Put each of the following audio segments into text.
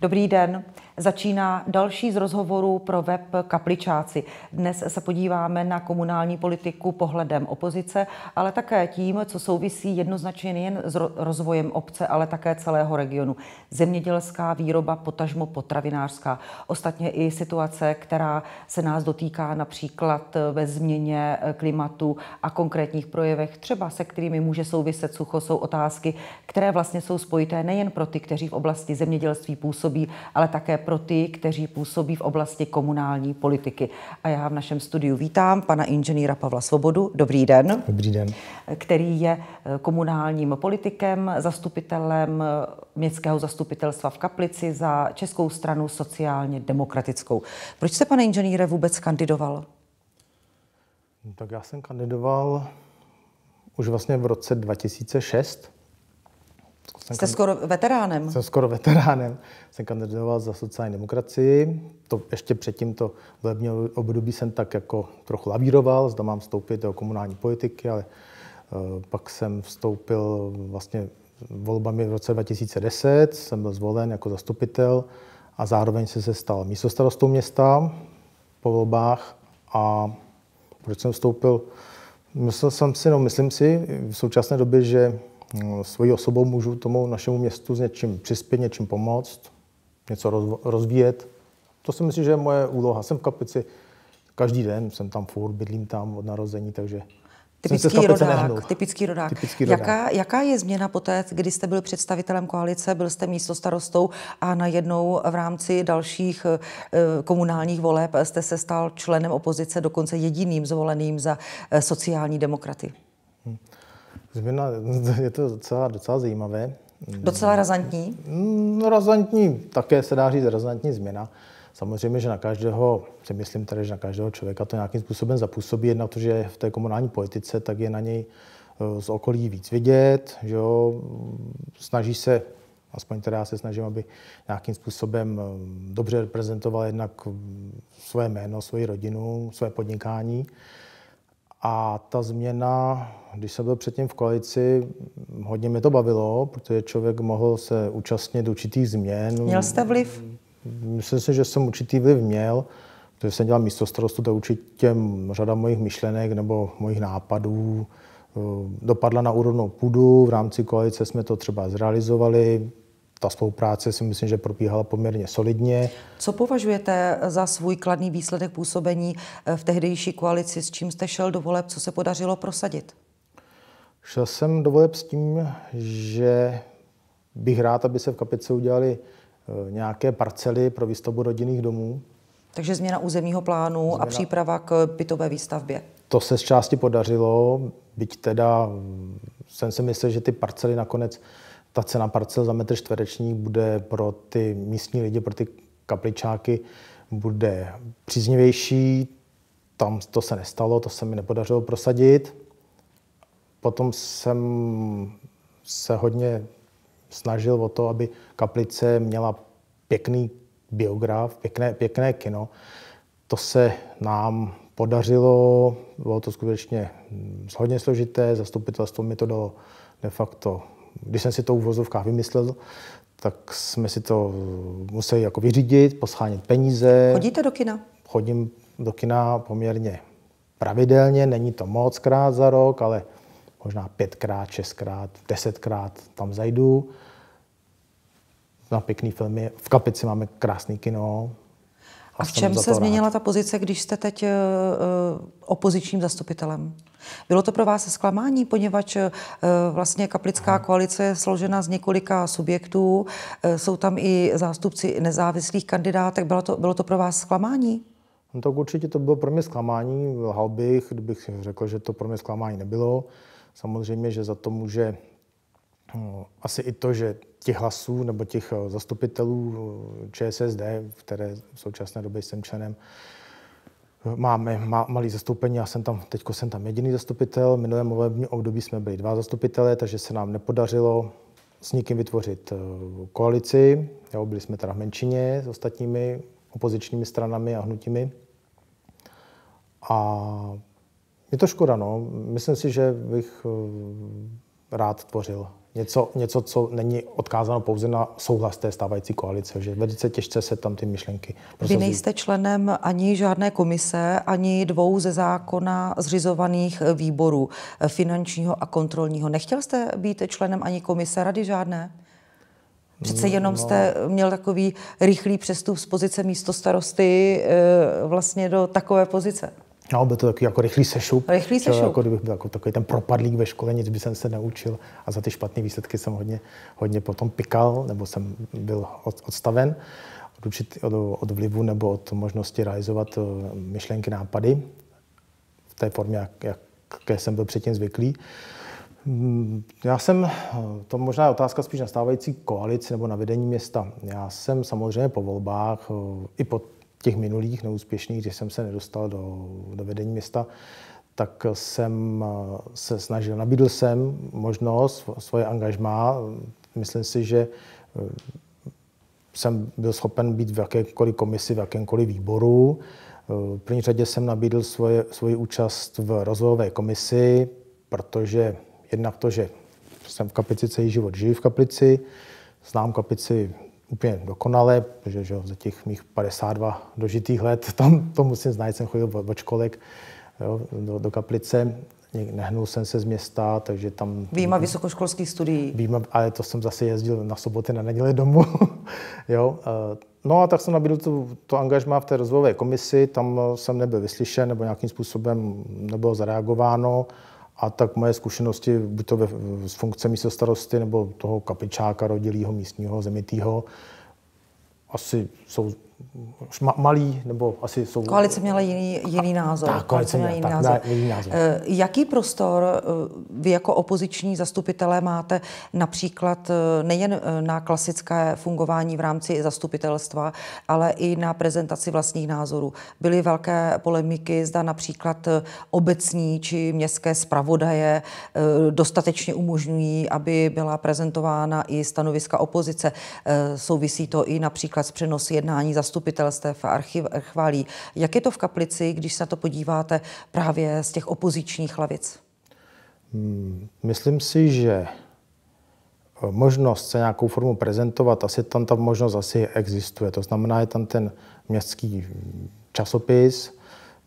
Dobrý den. Začíná další z rozhovorů pro web Kapličáci. Dnes se podíváme na komunální politiku pohledem opozice, ale také tím, co souvisí jednoznačně nejen s rozvojem obce, ale také celého regionu. Zemědělská výroba, potažmo potravinářská. Ostatně i situace, která se nás dotýká například ve změně klimatu a konkrétních projevech, třeba se kterými může souviset sucho, jsou otázky, které vlastně jsou spojité nejen pro ty, kteří v oblasti zemědělství působí, ale také pro ty, kteří působí v oblasti komunální politiky. A já v našem studiu vítám pana inženýra Pavla Svobodu. Dobrý den. Dobrý den. Který je eh, komunálním politikem, zastupitelem eh, městského zastupitelstva v Kaplici za Českou stranu sociálně demokratickou. Proč jste, pane inženýre, vůbec kandidoval? Tak já jsem kandidoval už vlastně v roce 2006 jsem Jste skoro veteránem. Jsem skoro veteránem. Jsem kandidoval za sociální demokracii. To ještě předtím to volební období jsem tak jako trochu lavíroval, zda mám vstoupit do komunální politiky, ale uh, pak jsem vstoupil vlastně volbami v roce 2010, jsem byl zvolen jako zastupitel a zároveň se se stal místostarostou města po volbách a proč jsem vstoupil? Myslel jsem si, no myslím si v současné době, že svojí osobou můžu tomu našemu městu s něčím přispět, něčím pomoct, něco rozvíjet. To si myslím, že je moje úloha. Jsem v Kapici každý den, jsem tam furt, bydlím tam od narození, takže Typický rodák, typický rodák. Typický rodák. Jaká, jaká je změna po té, kdy jste byl představitelem koalice, byl jste místo starostou a najednou v rámci dalších eh, komunálních voleb jste se stal členem opozice, dokonce jediným zvoleným za eh, sociální demokraty? Změna, je to docela, docela zajímavé. Docela razantní? No, razantní, také se dá říct razantní změna. Samozřejmě, že na každého, si myslím tady, že na každého člověka to nějakým způsobem zapůsobí. Jedna to, že v té komunální politice, tak je na něj eh, z okolí víc vidět, že jo, snaží se, aspoň teda já se snažím, aby nějakým způsobem eh, dobře reprezentoval jednak své jméno, svoji rodinu, své podnikání. A ta změna, když jsem byl předtím v koalici, hodně mě to bavilo, protože člověk mohl se účastnit určitých změn. Měl jste vliv? Myslím si, že jsem určitý vliv měl, protože jsem dělal místo starostu, tak určitě řada mojich myšlenek nebo mojich nápadů eh, dopadla na úrodnou půdu. V rámci koalice jsme to třeba zrealizovali, ta spolupráce si myslím, že probíhala poměrně solidně. Co považujete za svůj kladný výsledek působení eh, v tehdejší koalici? S čím jste šel do voleb? Co se podařilo prosadit? Šel jsem do voleb s tím, že bych rád, aby se v Kapice udělali eh, nějaké parcely pro výstavbu rodinných domů. Takže změna územního plánu změna... a příprava k bytové výstavbě. To se z části podařilo, byť teda mm, jsem si myslel, že ty parcely nakonec ta cena parcel za metr čtvereční bude pro ty místní lidi, pro ty kapličáky, bude příznivější. Tam to se nestalo, to se mi nepodařilo prosadit. Potom jsem se hodně snažil o to, aby kaplice měla pěkný biograf, pěkné, pěkné kino. To se nám podařilo, bylo to skutečně hodně složité, zastupitelstvo mi to dalo de facto když jsem si to uvozovkách vymyslel, tak jsme si to museli jako vyřídit, poschánit peníze. Chodíte do kina? Chodím do kina poměrně pravidelně, není to moc krát za rok, ale možná pětkrát, šestkrát, desetkrát tam zajdu. Na pěkný filmy. V Kapici máme krásný kino. A v čem se změnila rád. ta pozice, když jste teď uh, opozičním zastupitelem? Bylo to pro vás zklamání, poněvadž uh, vlastně kaplická koalice je složena z několika subjektů, jsou tam i zástupci nezávislých kandidátek. Bylo to, bylo to pro vás zklamání? No tak určitě to bylo pro mě zklamání. Lhal bych, kdybych řekl, že to pro mě zklamání nebylo. Samozřejmě, že za to může asi i to, že těch hlasů nebo těch eh, zastupitelů eh, ČSSD, které v současné době jsem členem, máme má, malý zastoupení, já jsem tam, teď jsem tam jediný zastupitel, v minulém volebním období jsme byli dva zastupitelé, takže se nám nepodařilo s nikým vytvořit eh, koalici, jo, byli jsme teda v menšině s ostatními opozičními stranami a hnutími. A je to škoda, no. Myslím si, že bych rád tvořil něco, něco, co není odkázáno pouze na souhlas té stávající koalice, že velice těžce se tam ty myšlenky prosazují. Vy nejste členem ani žádné komise, ani dvou ze zákona zřizovaných výborů finančního a kontrolního. Nechtěl jste být členem ani komise rady žádné? Přece jenom no. jste měl takový rychlý přestup z pozice místo starosty eh, vlastně do takové pozice. No, byl to takový jako rychlý sešup. Rychlý sešup. Jako kdybych byl jako takový ten propadlík ve škole, nic by jsem se neučil a za ty špatné výsledky jsem hodně, hodně potom pikal, nebo jsem byl od, odstaven od, určit, od, od vlivu nebo od možnosti realizovat eh, myšlenky, nápady v té formě, jak, jaké jsem byl předtím zvyklý. Mm, já jsem, to možná je otázka spíš na stávající koalici nebo na vedení města. Já jsem samozřejmě po volbách eh, i po těch minulých neúspěšných, když jsem se nedostal do, do vedení města, tak jsem eh, se snažil, nabídl jsem možnost, svoje angažmá. Myslím si, že eh, jsem byl schopen být v jakékoliv komisi, v jakémkoliv výboru. V první řadě jsem nabídl svoje, svoji účast v rozvojové komisi, protože Jednak to, že jsem v Kaplici celý život žiju v Kaplici, znám Kaplici úplně dokonale, protože že za těch mých 52 dožitých let tam to musím znát, jsem chodil od školek jo, do, do Kaplice, nehnul jsem se z města, takže tam... Výjima vysokoškolských studií. Výjima, ale to jsem zase jezdil na soboty, na neděli domů. jo, eh, no a tak jsem nabídl to, to angažmá v té rozvojové komisi, tam jsem nebyl vyslyšen, nebo nějakým způsobem nebylo zareagováno. A tak moje zkušenosti, buď to ve, z funkce místo starosty nebo toho kapičáka rodilého místního zemitýho, asi jsou malý, nebo asi jsou... Koalice měla jiný, jiný názor. Tak, koalice měla jiný, tak, názor. jiný názor. Eh, jaký prostor eh, vy jako opoziční zastupitelé máte například eh, nejen na klasické fungování v rámci zastupitelstva, ale i na prezentaci vlastních názorů? Byly velké polemiky, zda například obecní či městské zpravodaje dostatečně umožňují, aby byla prezentována i stanoviska opozice. Souvisí to i například s přenosy jednání zastupitelů zastupitelstev a archiválí. Jak je to v Kaplici, když se na to podíváte právě z těch opozičních lavic? Hmm, myslím si, že eh, možnost se nějakou formu prezentovat, asi tam ta možnost asi existuje. To znamená, je tam ten městský časopis,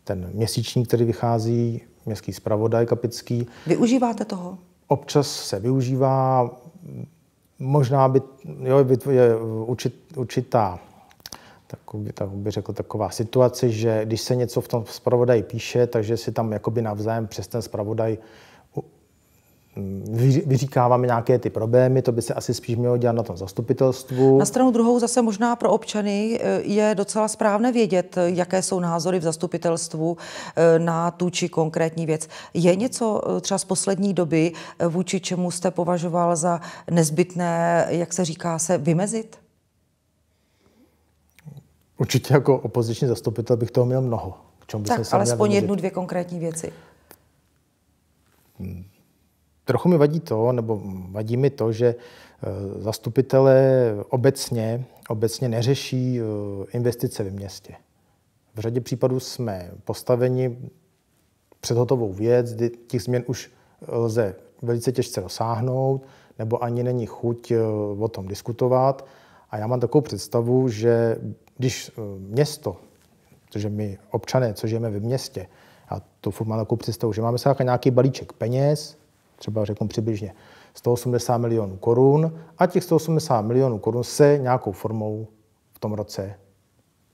ten měsíčník, který vychází, městský zpravodaj kapický. Využíváte toho? Občas se využívá, možná by, jo, je určit, určitá takový, tak bych řekl, taková situace, že když se něco v tom zpravodaji píše, takže si tam jakoby navzájem přes ten zpravodaj vyříkáváme nějaké ty problémy, to by se asi spíš mělo dělat na tom zastupitelstvu. Na stranu druhou zase možná pro občany eh, je docela správné vědět, jaké jsou názory v zastupitelstvu eh, na tu či konkrétní věc. Je něco eh, třeba z poslední doby, vůči čemu jste považoval za nezbytné, jak se říká, se vymezit? Určitě jako opoziční zastupitel bych toho měl mnoho. K čemu tak, se alespoň jednu, dvě konkrétní věci. Hmm. Trochu mi vadí to, nebo vadí mi to, že eh, zastupitelé obecně, obecně neřeší eh, investice v městě. V řadě případů jsme postaveni před hotovou věc, kdy těch změn už lze velice těžce dosáhnout, nebo ani není chuť eh, o tom diskutovat. A já mám takovou představu, že když eh, město, protože my občané, co žijeme ve městě, a to furt mám takovou představu, že máme se nějaký balíček peněz, třeba řeknu přibližně 180 milionů korun a těch 180 milionů korun se nějakou formou v tom roce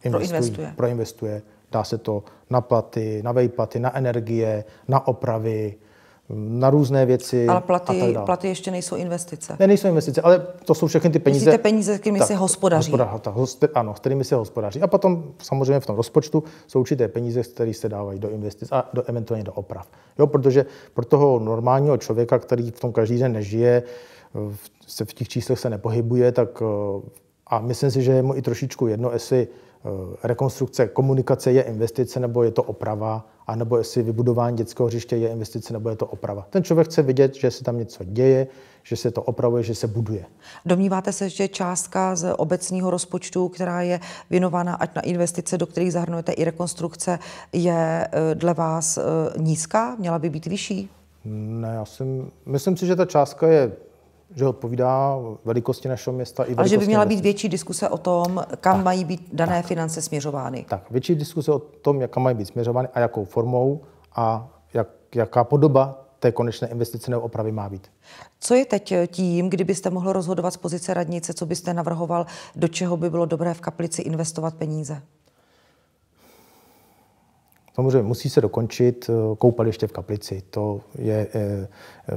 proinvestuje. proinvestuje. Dá se to na platy, na vejplaty, na energie, na opravy, na různé věci. Ale platy, platy ještě nejsou investice. Ne, nejsou investice, ale to jsou všechny ty peníze. Myslíte peníze, s kterými se hospodaří. Hospoda, ta, ano, s kterými se hospodaří. A potom samozřejmě v tom rozpočtu jsou určité peníze, které se dávají do investic a do, eventuálně do oprav. Jo, protože pro toho normálního člověka, který v tom každý den nežije, se v těch číslech se nepohybuje, tak a myslím si, že je mu i trošičku jedno, jestli Eh, rekonstrukce komunikace je investice nebo je to oprava, anebo jestli vybudování dětského hřiště je investice nebo je to oprava. Ten člověk chce vidět, že se tam něco děje, že se to opravuje, že se buduje. Domníváte se, že částka z obecního rozpočtu, která je věnována ať na investice, do kterých zahrnujete i rekonstrukce, je eh, dle vás eh, nízká? Měla by být vyšší? Ne, já si, myslím si, že ta částka je že odpovídá velikosti našeho města i Ale že by měla být větší diskuse o tom, kam tak. mají být dané tak. finance směřovány. Tak, větší diskuse o tom, jak mají být směřovány a jakou formou a jak, jaká podoba té konečné investice nebo opravy má být. Co je teď tím, kdybyste mohl rozhodovat z pozice radnice, co byste navrhoval, do čeho by bylo dobré v Kaplici investovat peníze? Samozřejmě musí se dokončit eh, koupaliště v Kaplici. To je eh, eh,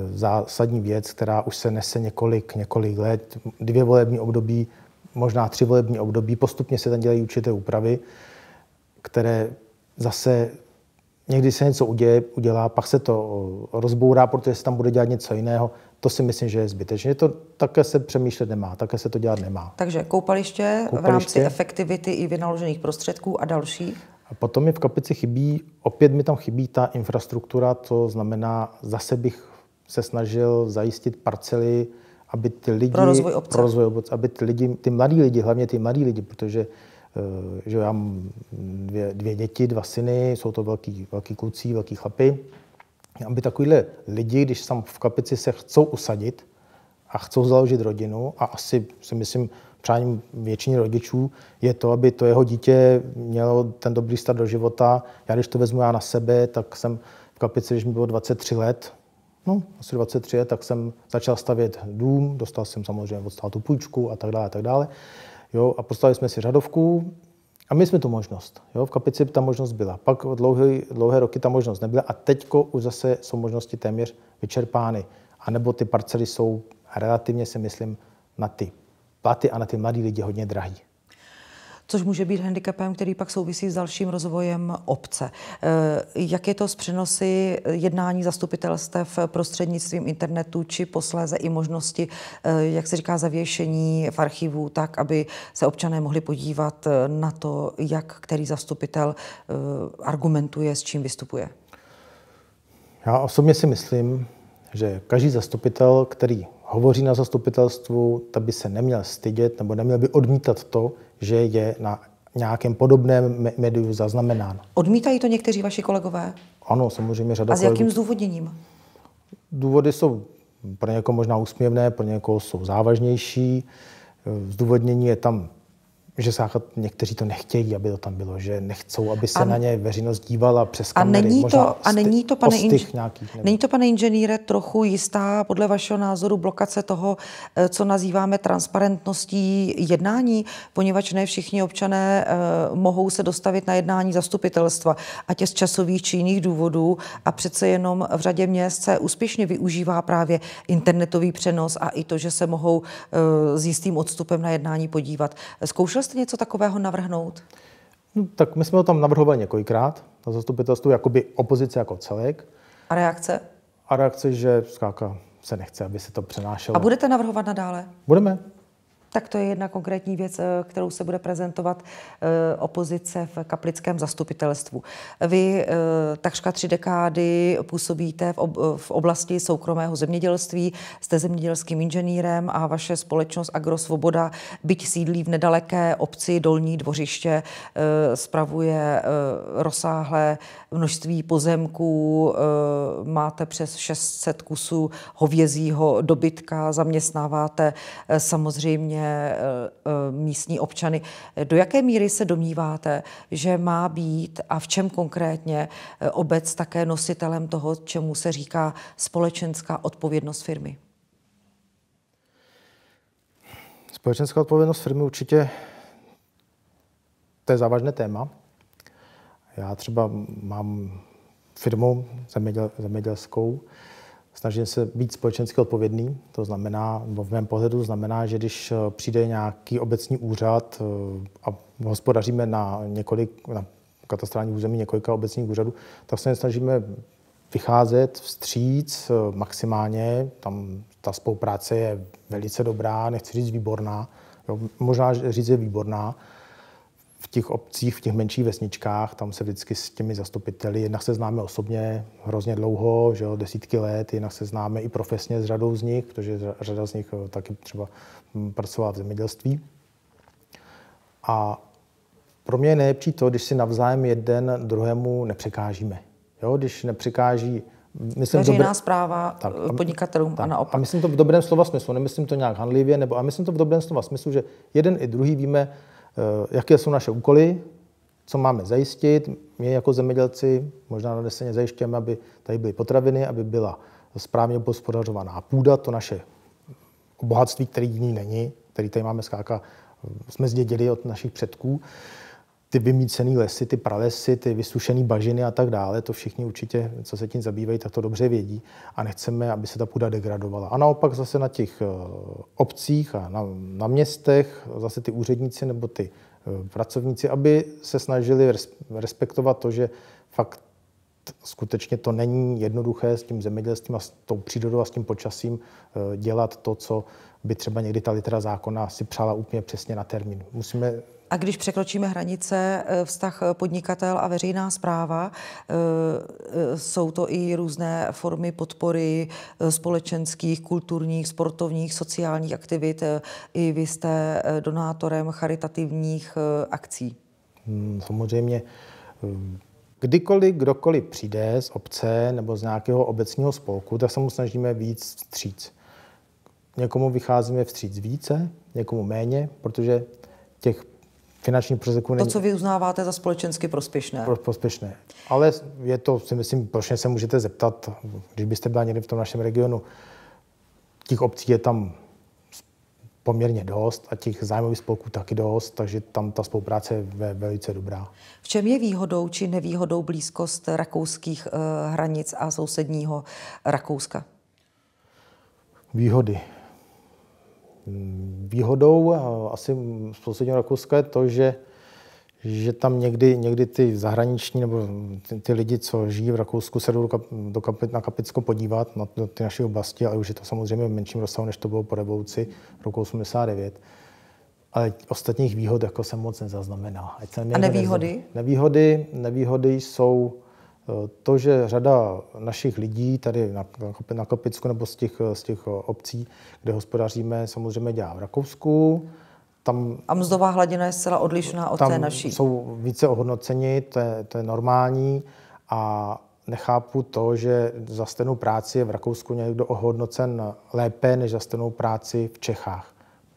zásadní věc, která už se nese několik, několik let, dvě volební období, možná tři volební období. Postupně se tam dělají určité úpravy, které zase někdy se něco uděje, udělá, pak se to rozbourá, protože se tam bude dělat něco jiného. To si myslím, že je zbytečné. To také se přemýšlet nemá, také se to dělat nemá. Takže koupaliště, koupaliště v rámci efektivity i vynaložených prostředků a další? A potom mi v Kapici chybí, opět mi tam chybí ta infrastruktura, to znamená, zase bych se snažil zajistit parcely, aby ty lidi... Pro rozvoj obce. Pro rozvoj obce, aby ty lidi, ty mladí lidi, hlavně ty mladí lidi, protože eh, že já mám dvě, dvě děti, dva syny, jsou to velký, velký kluci, velký chlapy, aby takovýhle lidi, když tam v Kapici se chcou usadit a chcou založit rodinu a asi si myslím, přáním většině rodičů je to, aby to jeho dítě mělo ten dobrý start do života. Já když to vezmu já na sebe, tak jsem v kapici, když mi bylo 23 let, no asi 23 let, tak jsem začal stavět dům, dostal jsem samozřejmě od státu půjčku a tak dále, a tak dále. Jo, a postavili jsme si řadovku a my jsme tu možnost. Jo, v kapici ta možnost byla. Pak dlouhé, dlouhé roky ta možnost nebyla a teďko už zase jsou možnosti téměř vyčerpány. A nebo ty parcely jsou relativně, si myslím, na ty platy a na ty mladí lidi hodně drahý. Což může být handicapem, který pak souvisí s dalším rozvojem obce. Eh, jak je to s přenosy jednání zastupitelstev prostřednictvím internetu, či posléze i možnosti, eh, jak se říká, zavěšení v archivu, tak, aby se občané mohli podívat na to, jak který zastupitel eh, argumentuje, s čím vystupuje? Já osobně si myslím, že každý zastupitel, který hovoří na zastupitelstvu, tak by se neměl stydět nebo neměl by odmítat to, že je na nějakém podobném médiu zaznamenán. Odmítají to někteří vaši kolegové? Ano, samozřejmě řada A s jakým zdůvodněním? Důvody jsou pro někoho možná úsměvné, pro někoho jsou závažnější. Zdůvodnění je tam že sáchat, někteří to nechtějí, aby to tam bylo, že nechcou, aby se a, na ně veřejnost dívala přes kamery. A není to, a není to, pane, inž, nějakých, není to, pane inženýre, trochu jistá, podle vašeho názoru, blokace toho, eh, co nazýváme transparentností jednání, poněvadž ne všichni občané uh, mohou se dostavit na jednání zastupitelstva, ať je z časových či jiných důvodů a přece jenom v řadě měst se úspěšně využívá právě internetový přenos a i to, že se mohou uh, s jistým odstupem na jednání podívat. Zkoušel Zkusil jste něco takového navrhnout? No, tak my jsme to tam navrhovali několikrát na zastupitelstvu, jakoby opozice jako celek. A reakce? A reakce, že zkrátka se nechce, aby se to přenášelo. A budete navrhovat nadále? Budeme. Tak to je jedna konkrétní věc, eh, kterou se bude prezentovat eh, opozice v kaplickém zastupitelstvu. Vy eh, takřka tři dekády působíte v oblasti soukromého zemědělství, jste zemědělským inženýrem a vaše společnost Agrosvoboda, byť sídlí v nedaleké obci Dolní dvořiště, spravuje rozsáhlé množství pozemků, máte přes 600 kusů hovězího dobytka, zaměstnáváte samozřejmě Eh, eh, místní občany. Do jaké míry se domníváte, že má být a v čem konkrétně eh, obec také nositelem toho, čemu se říká společenská odpovědnost firmy? Společenská odpovědnost firmy určitě to je závažné téma. Já třeba mám firmu zeměděl, zemědělskou, snažím se být společensky odpovědný. To znamená, v mém pohledu znamená, že když eh, přijde nějaký obecní úřad eh, a hospodaříme na několik, na katastrální území několika obecních úřadů, tak se snažíme vycházet vstříc eh, maximálně. Tam ta spolupráce je velice dobrá, nechci říct výborná, jo, možná říct je výborná, v těch obcích, v těch menších vesničkách, tam se vždycky s těmi zastupiteli, jednak se známe osobně hrozně dlouho, že jo, desítky let, jednak se známe i profesně s řadou z nich, protože řada z nich eh, taky třeba hm, pracovala v zemědělství. A pro mě je nejlepší to, když si navzájem jeden druhému nepřekážíme. Jo, když nepřekáží myslím Veřejná dobré... zpráva tak, podnikatelům tak, a naopak. A myslím to v dobrém slova smyslu, nemyslím to nějak hanlivě, nebo a myslím to v dobrém slova smyslu, že jeden i druhý víme, jaké jsou naše úkoly, co máme zajistit. My jako zemědělci možná na deseně zajišťujeme, aby tady byly potraviny, aby byla správně pospodařovaná půda, to naše bohatství, který jiný není, který tady máme skáka, jsme zdědili od našich předků. Ty vymícené lesy, ty pralesy, ty vysušené bažiny a tak dále, to všichni určitě, co se tím zabývají, tak to dobře vědí a nechceme, aby se ta půda degradovala. A naopak zase na těch eh, obcích a na, na městech, zase ty úředníci nebo ty eh, pracovníci, aby se snažili respektovat to, že fakt skutečně to není jednoduché s tím zemědělstvím a s tou přírodou a s tím počasím eh, dělat to, co by třeba někdy ta litera zákona si přála úplně přesně na termín. Musíme a když překročíme hranice, eh, vztah podnikatel a veřejná zpráva, eh, jsou to i různé formy podpory společenských, kulturních, sportovních, sociálních aktivit. I vy jste donátorem charitativních akcí. Hmm, samozřejmě Kdykoliv kdokoliv přijde z obce nebo z nějakého obecního spolku, tak se mu snažíme víc vstříc. Někomu vycházíme vstříc více, někomu méně, protože těch finančních prostředků To, co vy uznáváte za společensky prospěšné. Pro, prospěšné. Ale je to, si myslím, proč se můžete zeptat, když byste byla někdy v tom našem regionu, těch obcí je tam poměrně dost a těch zájmových spolků taky dost, takže tam ta spolupráce je velice dobrá. V čem je výhodou či nevýhodou blízkost rakouských uh, hranic a sousedního Rakouska? Výhody. Výhodou asi sousedního Rakouska je to, že že tam někdy, někdy ty zahraniční nebo ty, ty lidi, co žijí v Rakousku, se jdou do, kap, do kapit, na Kapicko podívat na do ty naší oblasti, ale už je to samozřejmě v menším rozsahu, než to bylo po revoluci roku 89. Ale ostatních výhod jako jsem moc nezaznamenal. A nevýhody? Nevýhody, nevýhody jsou to, že řada našich lidí tady na, na Kapicku nebo z těch, z těch obcí, kde hospodaříme, samozřejmě dělá v Rakousku, tam, a mzdová hladina je zcela odlišná od tam té naší. jsou více ohodnoceni, to je, to je normální a nechápu to, že za stejnou práci je v Rakousku někdo ohodnocen lépe než za stejnou práci v Čechách.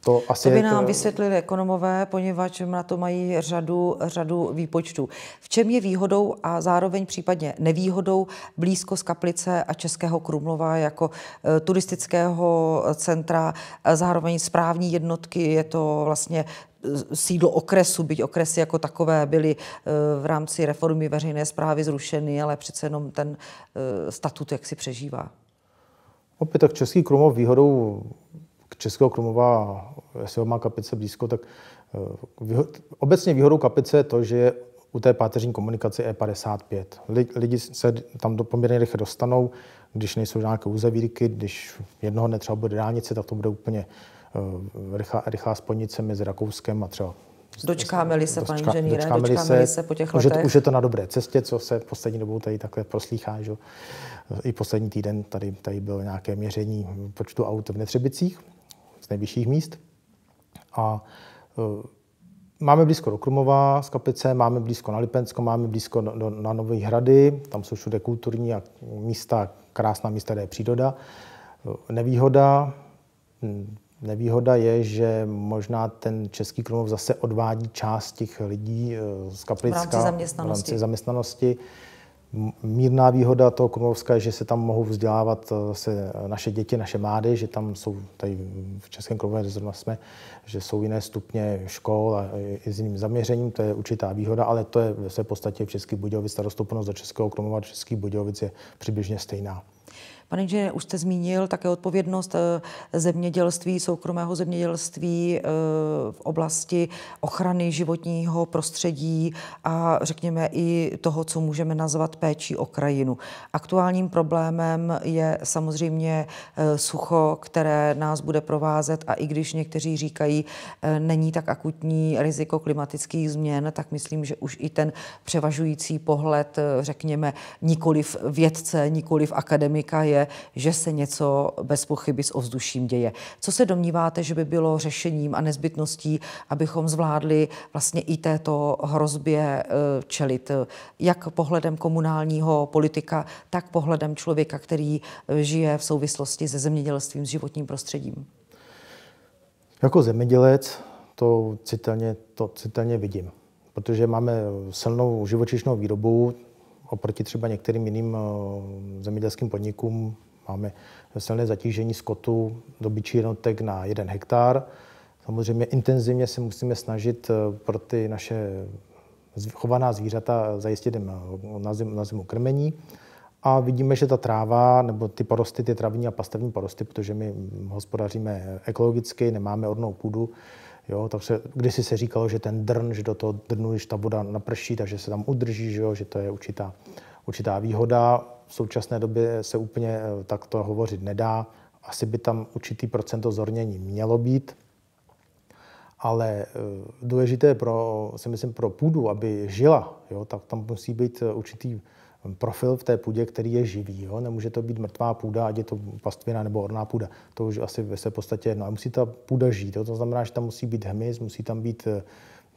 To, asi to by nám to... vysvětlili ekonomové, poněvadž na to mají řadu, řadu výpočtů. V čem je výhodou a zároveň případně nevýhodou blízko z Kaplice a Českého Krumlova jako e, turistického centra, zároveň správní jednotky, je to vlastně e, sídlo okresu, byť okresy jako takové byly e, v rámci reformy veřejné zprávy zrušeny, ale přece jenom ten statut jak si přežívá. Opět tak Český Krumlov výhodou Českého Krumlova, jestli ho má kapice blízko, tak eh, obecně výhodou kapice je to, že je u té páteřní komunikace E55. Lidi se tam do poměrně rychle dostanou, když nejsou nějaké uzavírky, když jednoho dne třeba bude dálnice, tak to bude úplně eh, rychlá, rychlá spojnice mezi Rakouskem a třeba Dočkáme-li se, paní inženýre, dočkáme-li, dočkáme se, se po těch už letech. Je, už je to na dobré cestě, co se poslední dobou tady takhle proslýchá. Že? I poslední týden tady, tady bylo nějaké měření počtu aut v Netřebicích z nejvyšších míst. A e, Máme blízko do Krumova z Kaplice, máme blízko na Lipensko, máme blízko do, do, na Nové hrady, tam jsou všude kulturní a místa, krásná místa, kde je příroda. E, nevýhoda, hm, nevýhoda je, že možná ten Český Krumov zase odvádí část těch lidí e, z Kaplicka v rámci zaměstnanosti. V rámci zaměstnanosti Mírná výhoda toho Krumlovska je, že se tam mohou vzdělávat eh, se naše děti, naše mládež, že tam jsou, tady v Českém Krumlově zrovna jsme, že jsou jiné stupně škol a i s jiným zaměřením, to je určitá výhoda, ale to je v podstatě v Českých Budějovic, ta dostupnost do Českého Krumlova, do Českých Budějovic je přibližně stejná. Pane inženýr, už jste zmínil také odpovědnost eh, zemědělství, soukromého zemědělství eh, v oblasti ochrany životního prostředí a řekněme i toho, co můžeme nazvat péčí o krajinu. Aktuálním problémem je samozřejmě eh, sucho, které nás bude provázet a i když někteří říkají, není tak akutní riziko klimatických změn, tak myslím, že už i ten převažující pohled, řekněme, nikoliv vědce, nikoliv akademika je je, že se něco bez pochyby s ovzduším děje. Co se domníváte, že by bylo řešením a nezbytností, abychom zvládli vlastně i této hrozbě eh, čelit, jak pohledem komunálního politika, tak pohledem člověka, který eh, žije v souvislosti se zemědělstvím, s životním prostředím? Jako zemědělec to citelně, to citelně vidím, protože máme silnou živočišnou výrobu, oproti třeba některým jiným eh, zemědělským podnikům máme silné zatížení skotu dobyčí jednotek na jeden hektar. Samozřejmě intenzivně se musíme snažit eh, pro ty naše chovaná zvířata zajistit jim eh, na zimu, na zimu krmení. A vidíme, že ta tráva nebo ty porosty, ty travní a pastavní porosty, protože my hospodaříme ekologicky, nemáme ornou půdu, Jo, takže kdysi se říkalo, že ten drn, že do toho drnu, když ta voda naprší, takže se tam udrží, že, jo, že to je určitá, určitá výhoda. V současné době se úplně eh, takto hovořit nedá. Asi by tam určitý procento zornění mělo být, ale eh, důležité pro, si myslím, pro půdu, aby žila, jo, tak tam musí být eh, určitý profil v té půdě, který je živý. Jo? Nemůže to být mrtvá půda, ať je to pastvina nebo orná půda. To už asi ve své podstatě jedno. Ale musí ta půda žít. Jo? To znamená, že tam musí být hmyz, musí tam být eh,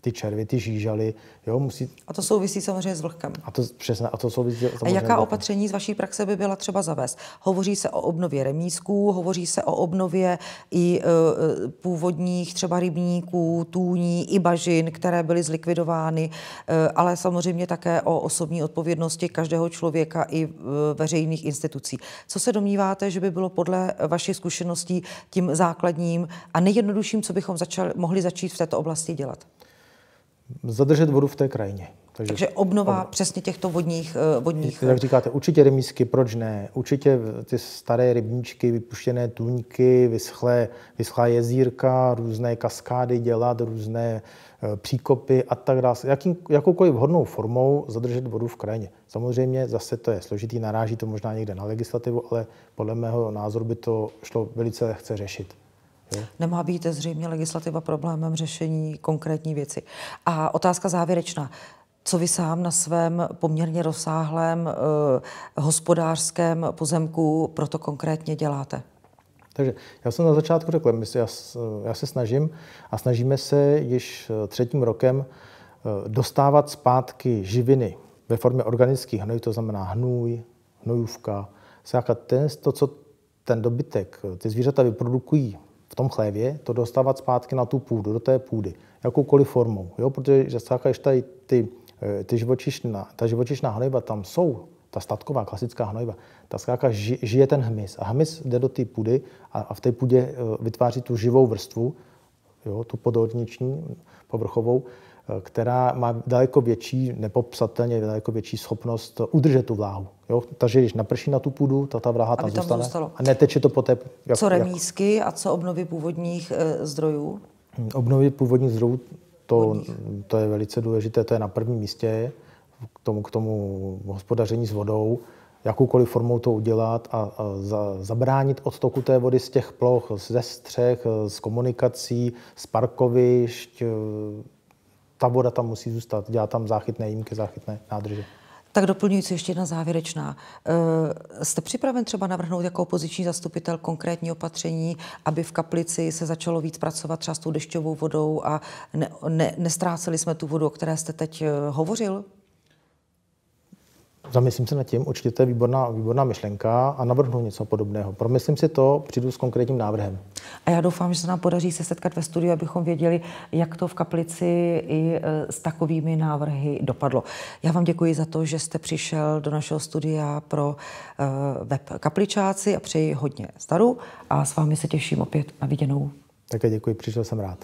ty červy, ty žížaly. Jo, musí... A to souvisí samozřejmě s vlhkem. A to přesně, a to souvisí A jaká opatření z vaší praxe by byla třeba zavést? Hovoří se o obnově remísků, hovoří se o obnově i e, původních třeba rybníků, tůní, i bažin, které byly zlikvidovány, e, ale samozřejmě také o osobní odpovědnosti každého člověka i e, veřejných institucí. Co se domníváte, že by bylo podle vašich zkušeností tím základním a nejjednodušším, co bychom začali, mohli začít v této oblasti dělat? Zadržet vodu v té krajině. Takže, Takže obnova ob... přesně těchto vodních... Eh, vodních... Jak říkáte, určitě remísky, proč ne? Určitě ty staré rybníčky, vypuštěné tůňky, vyschlé, vyschlá jezírka, různé kaskády dělat, různé eh, příkopy a tak dále. Jakým, jakoukoliv vhodnou formou zadržet vodu v krajině. Samozřejmě zase to je složitý, naráží to možná někde na legislativu, ale podle mého názoru by to šlo velice lehce řešit. Nemá být zřejmě legislativa problémem řešení konkrétní věci. A otázka závěrečná. Co vy sám na svém poměrně rozsáhlém eh, hospodářském pozemku proto konkrétně děláte? Takže já jsem na začátku řekl, my si, já, já se snažím a snažíme se již eh, třetím rokem eh, dostávat zpátky živiny ve formě organických hnojů, to znamená hnůj, hnojůvka, ten, to, co ten dobytek, ty zvířata vyprodukují v tom chlévě, to dostávat zpátky na tu půdu, do té půdy, jakoukoliv formou. Jo? Protože když tady ty, eh, ty živočišná, ta živočišná hnojiva tam jsou, ta statková klasická hnojiva, ta zkrátka žije ten hmyz. A hmyz jde do té půdy a, a v té půdě eh, vytváří tu živou vrstvu, jo, tu podorniční, povrchovou, která má daleko větší, nepopsatelně daleko větší schopnost udržet tu vláhu. Jo? Takže když naprší na tu půdu, ta, ta vláha tam, tam zůstane zůstalo. a neteče to poté. Jak, co remísky jak... a co obnovy původních e, zdrojů? Hm, obnovy původních zdrojů, to, to je velice důležité, to je na prvním místě k tomu, k tomu hospodaření s vodou jakoukoliv formou to udělat a, a za, zabránit odtoku té vody z těch ploch, ze střech, z komunikací, z parkovišť, ta voda tam musí zůstat, dělat tam záchytné jímky, záchytné nádrže. Tak doplňující ještě jedna závěrečná. Eh, jste připraven třeba navrhnout jako opoziční zastupitel konkrétní opatření, aby v kaplici se začalo víc pracovat třeba s tou dešťovou vodou a ne, ne, nestráceli jsme tu vodu, o které jste teď eh, hovořil? Zamyslím se nad tím, určitě to je výborná, výborná myšlenka a navrhnu něco podobného. Promyslím si to, přijdu s konkrétním návrhem. A já doufám, že se nám podaří se setkat ve studiu, abychom věděli, jak to v kaplici i e, s takovými návrhy dopadlo. Já vám děkuji za to, že jste přišel do našeho studia pro e, web Kapličáci a přeji hodně staru a s vámi se těším opět na viděnou. Také děkuji, přišel jsem rád.